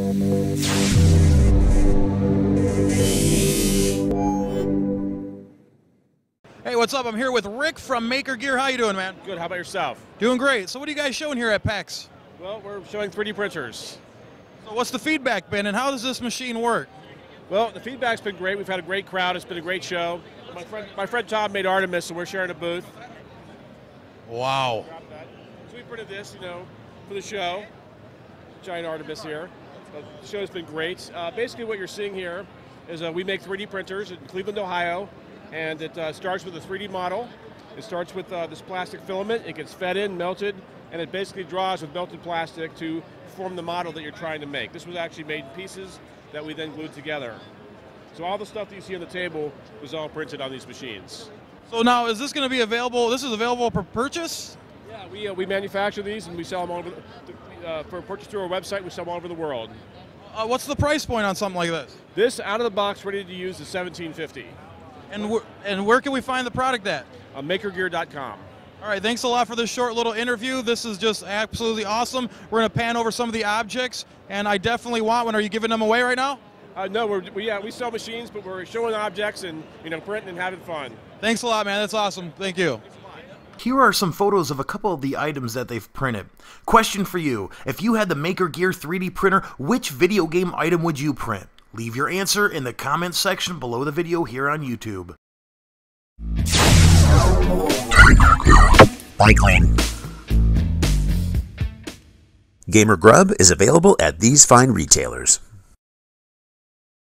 Hey, what's up? I'm here with Rick from Maker Gear. How you doing, man? Good. How about yourself? Doing great. So what are you guys showing here at PAX? Well, we're showing 3D printers. So what's the feedback been, and how does this machine work? Well, the feedback's been great. We've had a great crowd. It's been a great show. My friend, my friend Tom made Artemis, so we're sharing a booth. Wow. So we printed this, you know, for the show. Giant Artemis here. The show's been great. Uh, basically, what you're seeing here is uh, we make 3D printers in Cleveland, Ohio, and it uh, starts with a 3D model. It starts with uh, this plastic filament. It gets fed in, melted, and it basically draws with melted plastic to form the model that you're trying to make. This was actually made in pieces that we then glued together. So all the stuff that you see on the table was all printed on these machines. So now, is this going to be available? This is available for purchase? Yeah, we, uh, we manufacture these and we sell them all over. The, uh, for purchase through our website, we sell them all over the world. Uh, what's the price point on something like this? This out of the box, ready to use, is 1750. And wh- and where can we find the product at? Uh, MakerGear.com. All right, thanks a lot for this short little interview. This is just absolutely awesome. We're going to pan over some of the objects, and I definitely want one. Are you giving them away right now? Uh, no, we're, we, yeah, we sell machines, but we're showing objects and you know printing and having fun. Thanks a lot, man. That's awesome. Thank you. Here are some photos of a couple of the items that they've printed. Question for you If you had the Maker Gear 3D printer, which video game item would you print? Leave your answer in the comments section below the video here on YouTube. Gamer Grub is available at these fine retailers.